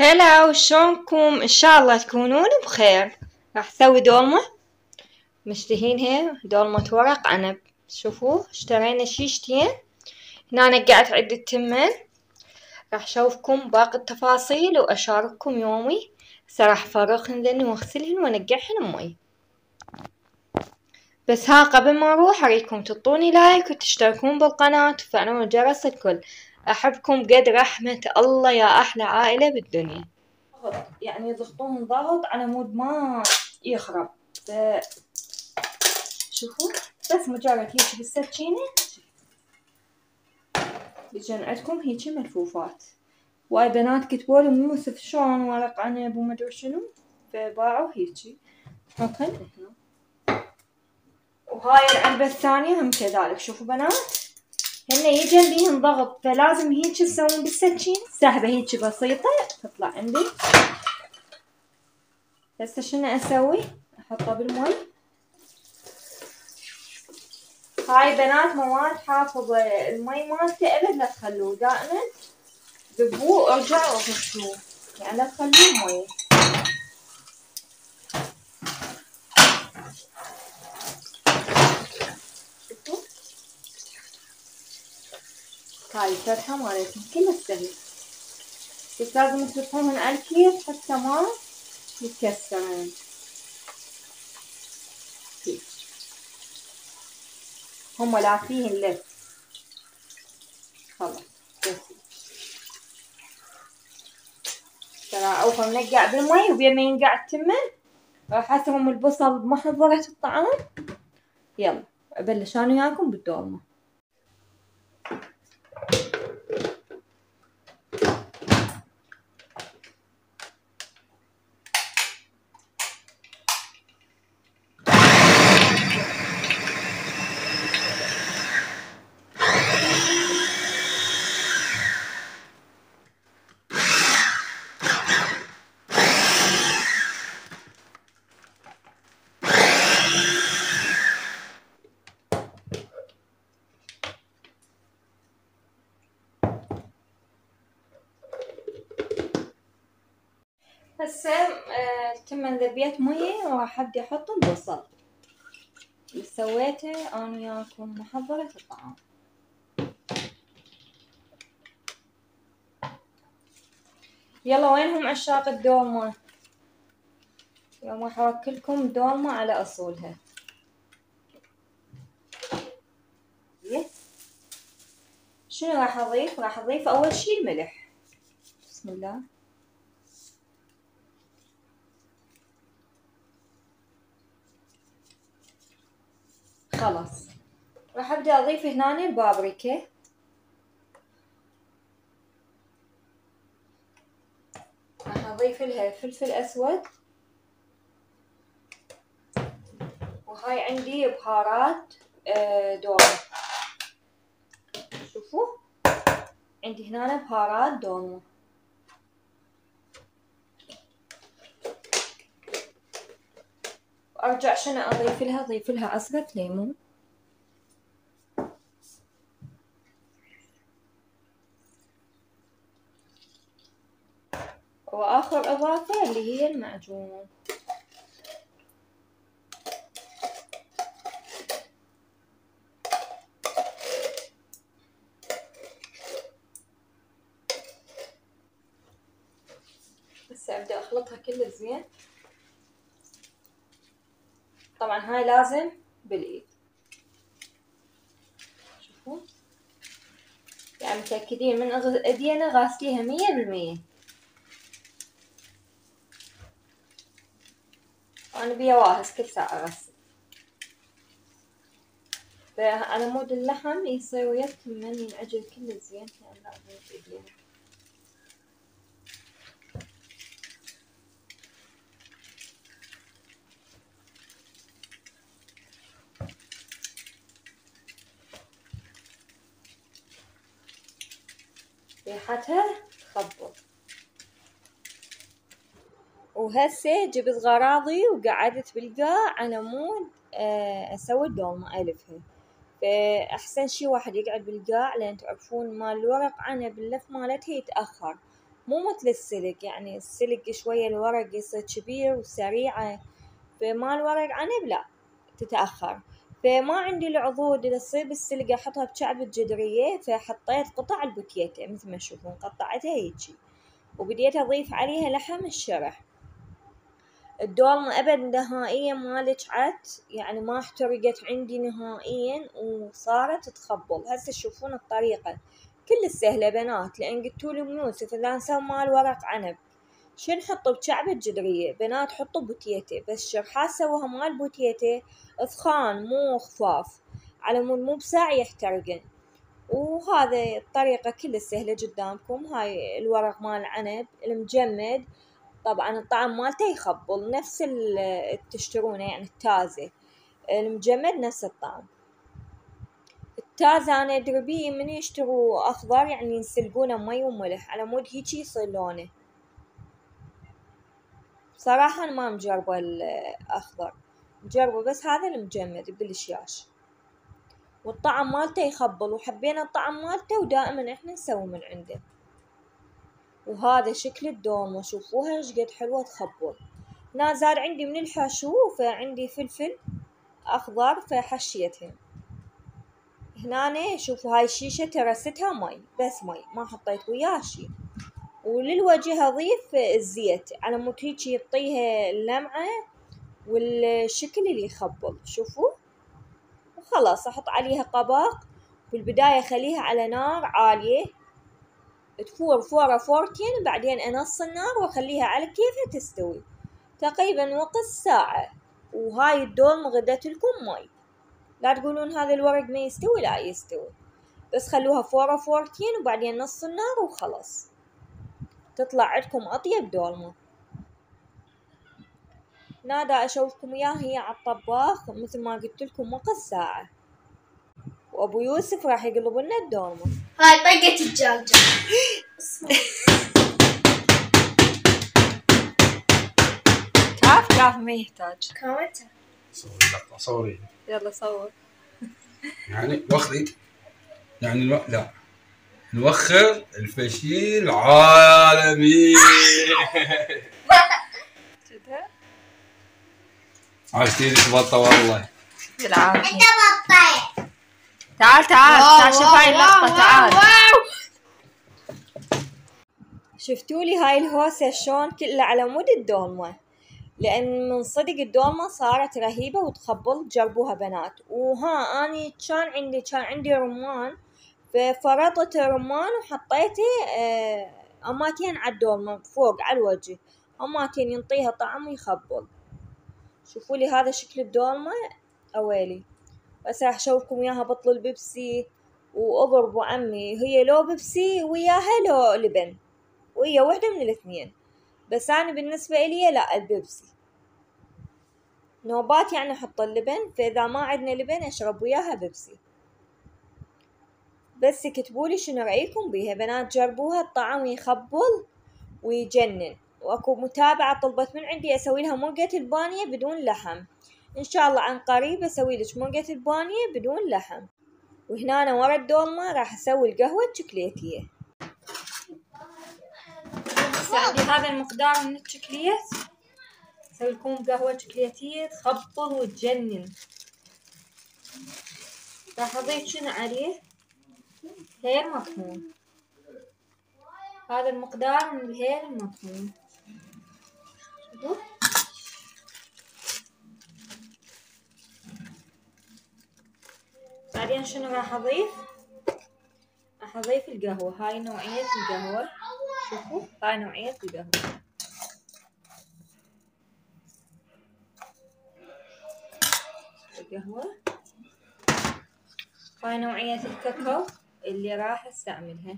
هلا وشلونكم؟ إن شاء الله تكونون بخير. راح أسوي دولمة مشتهينها دولمة ورق عنب. شوفوا اشترينا شيشتين. هنا نقعت عدة تمن. راح اشوفكم باقي التفاصيل وأشارككم يومي. هسه راح ذني واغسلهن وانقعهن بمي بس ها قبل ما أروح أريدكم تعطوني لايك وتشتركون بالقناة. وتفعلون الجرس الكل أحبكم قد رحمة الله يا أحلى عائلة بالدنيا. يعني يضغطون ضغط على مود ما يخرب. ف... شوفوا بس مجرد هيك بالسكينة يجون عندكم هيجي ملفوفات. واي بنات كتبوا لي مو شلون ورق عنب وما أدري شنو. فباوعوا هيجي okay. هنا وهاي العلبة الثانية هم كذلك. شوفوا بنات. هن يجن بيهن ضغط فلازم هيك تسوون بالسكين؟ سحبة هيك بسيطة تطلع عندي. هسه شنو أسوي؟ احطه بالمي. هاي بنات مواد حافظة المي مالته أبد لا تخلوه دائما ذبوه وارجعوا وغسلوه يعني لا تخلوه مي هاي الفتحة مالتهم كلها سهل بس لازم تفتحوهن على الكيس حتى ما يتكسرن هم لا فيهن لف خلاص بس. ترى اوفى منقع بالمي وبين ما ينقع التمن راح اسوم البصل بمحضرة الطعام. يلا أبلش أنا وياكم بالدولمة Thank you. ذبيت مية وراح أبدي أحط البصل اللي سويته أنا وياكم محضرة الطعام. يلا وينهم عشاق الدولمة يوم راح اوكلكم دولمة على أصولها. شنو راح أضيف؟ راح أضيف أول شي الملح. بسم الله. خلاص. راح أبدأ أضيف هنا البابريكا راح أضيف لها فلفل أسود. وهاي عندي بهارات دومة شوفوا. عندي هنا بهارات دومة وارجع شنو اضيف لها اضيف لها عصرة ليمون. وآخر إضافة اللي هي المعجون. هسه أبدأ أخلطها كلها زين. طبعا هاي لازم بالإيد. شوفوا. يعني متأكدين من إيدينا غاسليها مية بالمية. أنا بيا واهس كل ساعة اغسل فعلى مود اللحم يصير ويا التمن ينعجن كله زين. يعني لازم بإيدينا. ريحتها تخبط وهسه جبت غراضي وقعدت بالقاع على مود أسوي الدولمة ألفها. فأحسن شي واحد يقعد بالقاع لأن تعرفون مال الورق عنب اللف مالتها يتأخر. مو مثل السلق يعني السلق شوية الورق يصير كبير وسريعة. فما الورق عنب لا تتأخر. فما عندي العضود اللي تصير بالسلق أحطها بجعب الجدرية فحطيت قطع البوتيتا مثل ما تشوفون قطعتها هيجي. وبديت أضيف عليها لحم الشرح. الدولمة أبد نهائيا ما لجعت يعني ما احترقت عندي نهائيا وصارت تخبل. هسه تشوفون الطريقة. كلش سهلة بنات لأن قلتولي ام يوسف اذا نسوي مال ورق عنب. شو نحط بجعبة جدرية بنات حطوا بوتيتة بس شرحات سووها مال بوتيتة ثخان مو خفاف على مود مو بساع يحترقن. وهذا الطريقة كل سهلة قدامكم. هاي الورق مال العنب المجمد. طبعا الطعم مالته يخبل نفس اللي تشترونه يعني التازة. المجمد نفس الطعم. التازة أنا أدري بيه من يشتروا أخضر يعني ينسلقونه مي وملح. على مود هيجي يصير لونه. صراحة أنا ما مجربة الأخضر. مجربة بس هذا المجمد بالشياش. والطعم مالته يخبل وحبينا الطعم مالته ودائما إحنا نسوي من عنده. وهذا شكل الدولمة شوفوها إيش قد حلوة تخبل. هنا عندي من الحشو فعندي فلفل أخضر فحشيتهم. هنا شوفوا هاي الشيشة ترستها مي بس مي ما حطيت وياها شي. وللوجه أضيف الزيت. على مود هيجي يعطيها اللمعة والشكل اللي يخبل شوفوا. وخلاص أحط عليها قباق بالبداية أخليها على نار عالية. تفور فورة فورتين وبعدين أنص النار وأخليها على كيفها تستوي. تقريبا وقت ساعة. وهاي الدولمة غدت لكم مي. لا تقولون هذا الورق ما يستوي؟ لا يستوي. بس خلوها فورة فورتين وبعدين نص النار وخلاص. تطلع عندكم أطيب دولمة. نادى أشوفكم إياها هي على الطباخ مثل ما قلت لكم وقت ساعة وأبو يوسف راح يقلب لنا الدولمة. هاي طقة الدجاجة كاف كاف ما يحتاج. كامتها صوري. لقطة صوري يلا صور. يعني وخر يعني. لا. نوخر الفشيل عالمي كذا عاشتيني تبطة والله. بالعافية. أنت بطيء. تعال تعال تعال شوف هاي اللقطة تعال. شفتوا لي هاي الهوسة شلون كلها على مود الدولمة لأن من صدق الدولمة صارت رهيبة وتخبل جربوها بنات. وها أني كان عندي كان عندي رمان. ففرطت الرمان وحطيته آه، أماتين على الدولمة فوق على الوجه أماتين ينطيها طعم ويخبل. شوفوا لي هذا شكل الدولمة أويلي. بس راح أشوفكم إياها بطل البيبسي وأضربوا عمي. هي لو بيبسي وياها لو لبن. وهي واحدة من الاثنين. بس أنا بالنسبة إلي لا البيبسي. نوبات يعني أحط اللبن. فإذا ما عندنا لبن أشرب وياها بيبسي. بس اكتبولي شنو رأيكم بيها. بنات جربوها الطعم يخبل ويجنن. وأكو متابعة طلبت من عندي أسوي لها مرقة البانية بدون لحم. إن شاء الله عن قريب أسوي لك مرقة البانية بدون لحم. وهنا أنا ورا الدولمة راح أسوي القهوة الشوكليتية. هسه عندي هذا المقدار من الشوكليت. أسوي لكم قهوة شوكليتية تخبل وتجنن. راح أضيف شنو عليه؟ هيل مطحون. هذا المقدار من الهيل المطحون. بعدين شنو راح أضيف؟ راح أضيف القهوة. هاي نوعية القهوة. شوفوا هاي نوعية القهوة. القهوة. هاي نوعية الكاكاو. اللي راح أستعملها.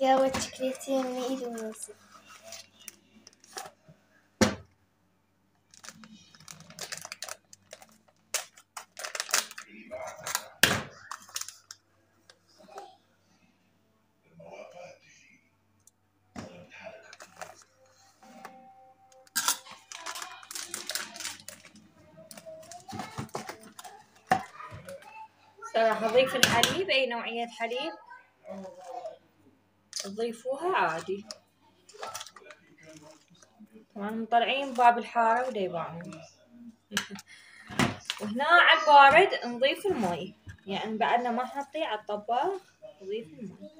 قهوة شوكولاتية من ايد يوسف اضيف الحليب أي نوعية حليب؟ تضيفوها عادي. طبعا مطلعين باب الحارة وديبانهم وهنا على البارد نضيف المي. يعني بعدنا ما حطيه على الطباخ نضيف المي.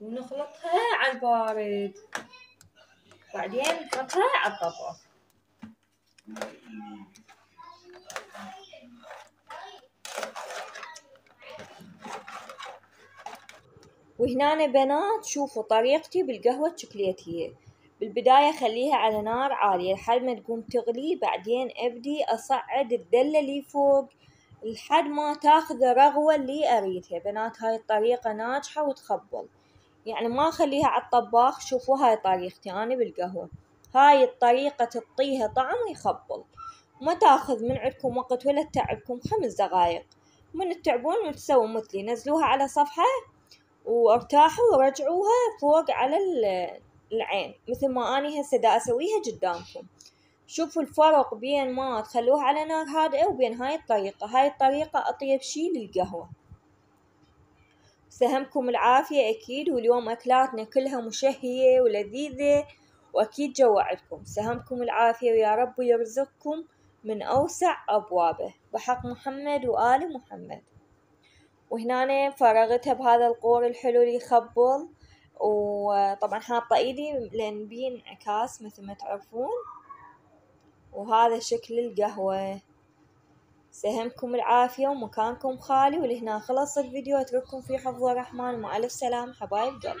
ونخلطها على البارد. بعدين نحطها على الطباخ وهنا بنات شوفوا طريقتي بالقهوة الشوكليتية. بالبداية خليها على نار عالية لحد ما تقوم تغلي بعدين أبدي أصعد الدلة اللي فوق لحد ما تاخذ الرغوة اللي أريدها. بنات هاي الطريقة ناجحة وتخبل. يعني ما أخليها على الطباخ شوفوا هاي طريقتي أنا بالقهوة. هاي الطريقة تعطيها طعم ويخبل. ما تاخذ من عندكم وقت ولا تتعبكم خمس دقايق. من تتعبون وتسووا مثلي. نزلوها على صفحة وارتاحوا ورجعوها فوق على العين مثل ما أني هسه دا أسويها قدامكم. شوفوا الفرق بين ما تخلوها على نار هادئة وبين هاي الطريقة. هاي الطريقة أطيب شي للقهوة. سهمكم العافية أكيد واليوم أكلاتنا كلها مشهية ولذيذة وأكيد جوعتكم. سهمكم العافية ويا رب يرزقكم من أوسع أبوابه. بحق محمد وآل محمد. وهنا فرغتها بهذا القور الحلو اللي يخبل. وطبعا حاطة إيدي لأن بيه انعكاس مثل ما تعرفون. وهذا شكل القهوة. سهمكم العافية ومكانكم خالي. ولهنا خلص الفيديو. أترككم في حفظ الرحمن. ومع الف سلامة. حبايب قلب.